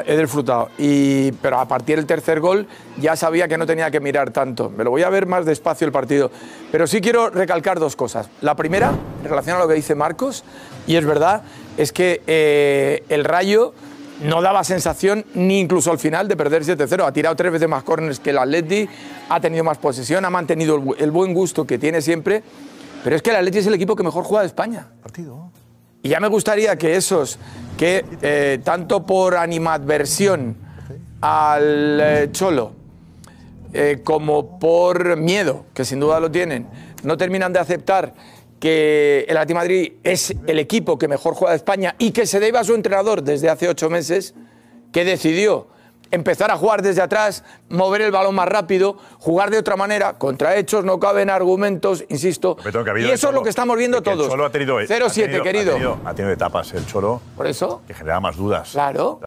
he disfrutado. Y, pero a partir del tercer gol ya sabía que no tenía que mirar tanto. Me lo voy a ver más despacio el partido. Pero sí quiero recalcar dos cosas. La primera, en relación a lo que dice Marcos, y es verdad, es que eh, el Rayo no daba sensación ni incluso al final de perder 7-0. Ha tirado tres veces más córneres que el Atleti, ha tenido más posesión, ha mantenido el, el buen gusto que tiene siempre. Pero es que el Atleti es el equipo que mejor juega de España. Partido. Y ya me gustaría que esos que, eh, tanto por animadversión al eh, Cholo, eh, como por miedo, que sin duda lo tienen, no terminan de aceptar que el Atlético de Madrid es el equipo que mejor juega de España y que se debe a su entrenador desde hace ocho meses, que decidió empezar a jugar desde atrás, mover el balón más rápido, jugar de otra manera, contra hechos no caben argumentos, insisto. Que Y eso es lo que estamos viendo que el todos. Cholo ha tenido, ha 0-7, tenido- querido. Ha tenido, ha tenido etapas el Cholo Por eso. que genera más dudas. Claro.